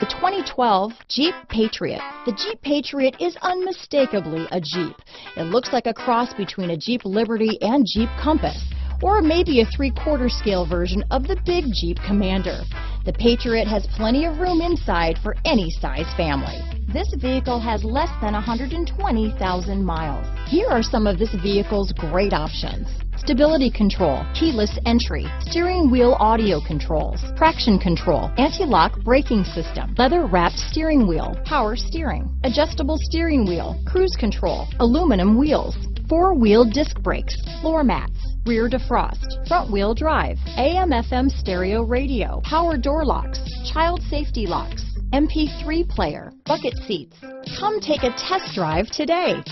The 2012 Jeep Patriot. The Jeep Patriot is unmistakably a Jeep. It looks like a cross between a Jeep Liberty and Jeep Compass, or maybe a three-quarter scale version of the big Jeep Commander. The Patriot has plenty of room inside for any size family. This vehicle has less than 120,000 miles. Here are some of this vehicle's great options stability control, keyless entry, steering wheel audio controls, traction control, anti-lock braking system, leather wrapped steering wheel, power steering, adjustable steering wheel, cruise control, aluminum wheels, four wheel disc brakes, floor mats, rear defrost, front wheel drive, AM FM stereo radio, power door locks, child safety locks, MP3 player, bucket seats. Come take a test drive today.